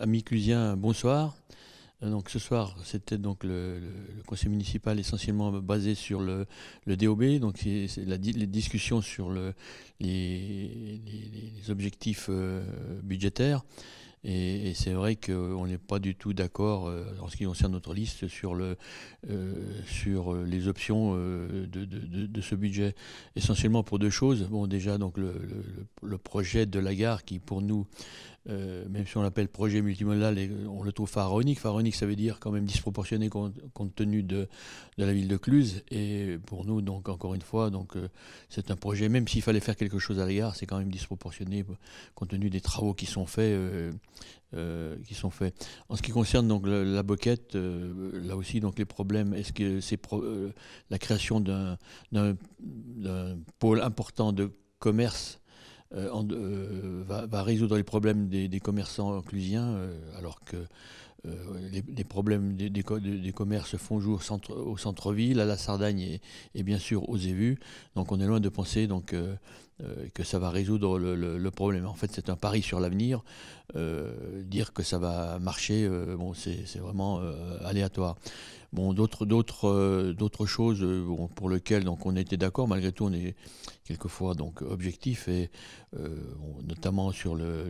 amis clusiens, bonsoir. Euh, donc ce soir, c'était donc le, conseil municipal essentiellement basé sur le, DOB, donc les discussions sur le, les, objectifs euh, budgétaires. Et, c'est vrai qu'on n'est pas du tout d'accord euh, en ce qui concerne notre liste sur, le, sur les options de, ce budget. Essentiellement pour deux choses. Bon, déjà, donc le projet de la gare qui, pour nous, euh, même si on l'appelle projet multimodal, on le trouve pharaonique. Pharaonique, ça veut dire quand même disproportionné compte, tenu de, la ville de Cluse. Et pour nous, donc encore une fois, donc euh, c'est un projet, même s'il fallait faire quelque chose à l'égard, c'est quand même disproportionné compte tenu des travaux qui sont faits. Euh, qui sont faits. En ce qui concerne donc la boquette, là aussi donc les problèmes, est-ce que c'est la création d'un pôle important de commerce euh, euh, va, résoudre les problèmes des, commerçants inclusiens, euh, alors que les, problèmes des, des, commerces font jour au centre-ville, à la Sardagne et, bien sûr aux évus. Donc on est loin de penser donc, que ça va résoudre le, problème. En fait, c'est un pari sur l'avenir. dire que ça va marcher, bon, c'est vraiment aléatoire. Bon, d'autres, euh, choses euh, pour lesquelles donc on était d'accord. Malgré tout, on est quelquefois donc objectif et euh, notamment sur le,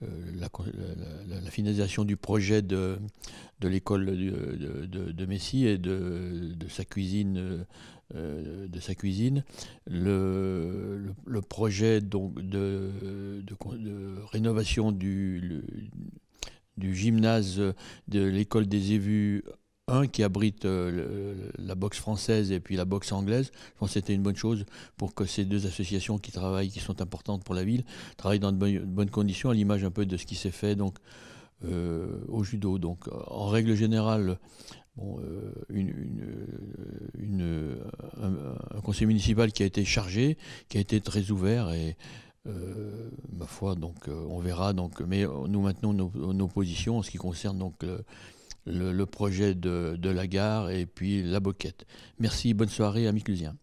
la, finalisation du projet de, de l'école de, de, Messi et de, sa cuisine. de sa cuisine, le, le, projet donc de, rénovation du, du gymnase de l'école des évus un qui abrite euh, la boxe française et puis la boxe anglaise. Je pense que c'était une bonne chose pour que ces deux associations qui travaillent, qui sont importantes pour la ville, travaillent dans de bonnes, conditions, à l'image un peu de ce qui s'est fait donc euh, au judo. Donc, en règle générale, bon, euh, un, conseil municipal qui a été chargé, qui a été très ouvert et ma foi, donc on verra. Donc, mais nous maintenons nos, nos, positions en ce qui concerne donc le, projet de, de, la gare et puis la boquette. Merci, bonne soirée, amis clusiens.